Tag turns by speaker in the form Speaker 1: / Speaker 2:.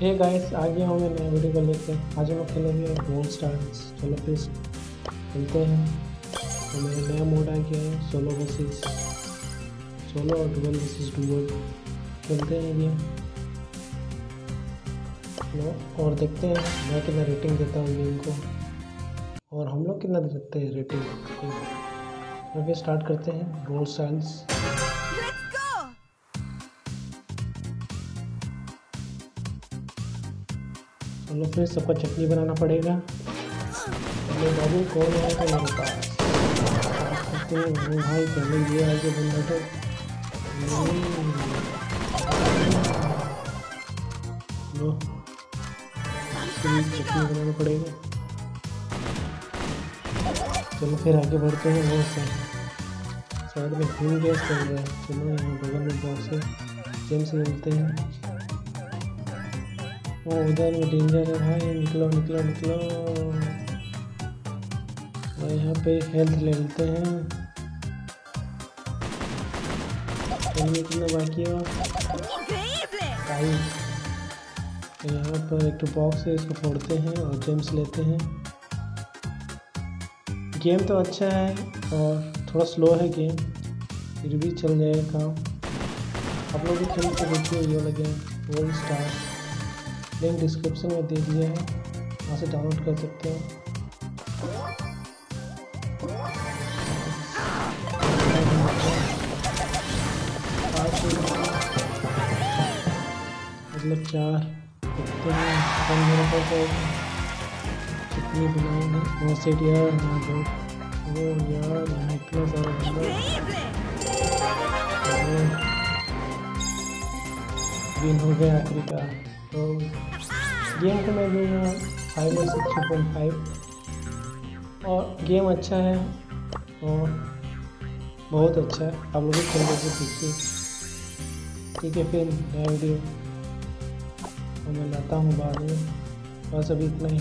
Speaker 1: Hey guys आ गया हूँ मैं नया वीडियो को लेकर आज हम लोग खेलेंगे रोल स्टार्स चलो फिर खेलते हैं। तो मेरा नया मोड आ गया है सोलो वर्सेस सोलो और डुअल वर्सेस डुअल खेलते हैं ये लो और देखते हैं मैं कितना रेटिंग देता हूँ गेम को। और हम लोग कितना देते हैं रेटिंग फिर स्टार्ट करते हैं रोल स्टाइल्स चलो फिर सबका चटनी बनाना पड़ेगा। चलो बाबू कौन आएगा मेरे पास कहते भाई पहले ये आगे बन। लो। चटनी बनाना पड़ेगा। चलो फिर आगे बढ़ते हैं बहुत साइड साइड में ग्रीन गैस चल रहा है। चलो यहाँ बगल में बॉक्स है जेम्स मिलते हैं। वो उधर में डेंजर है भाई, निकलो निकलो निकलो। और यहाँ पे हेल्थ ले लेते हैं। बाकी है? भाई तो यहाँ पर एक तो बॉक्स है, इसको फोड़ते हैं और जेम्स लेते हैं। गेम तो अच्छा है और थोड़ा स्लो है गेम फिर भी चल जाएगा काम। आप लोग भी खेल के देखिए, ये वाला game world star link description में दे दिया है। वहाँ से डाउनलोड कर सकते हैं। मतलब चार कितनी बनाएँगे वहाँ से यार यार। इतना सारा बंदा हो गया आखिरी का। तो गेम को मैं दूँगा फाइव और सिक्स पॉइंट फाइव और गेम अच्छा है और बहुत अच्छा है। आप लोग खेल देखिए। ठीक है, फिर नया वीडियो मैं लाता हूँ बाद में। बस अभी इतना है।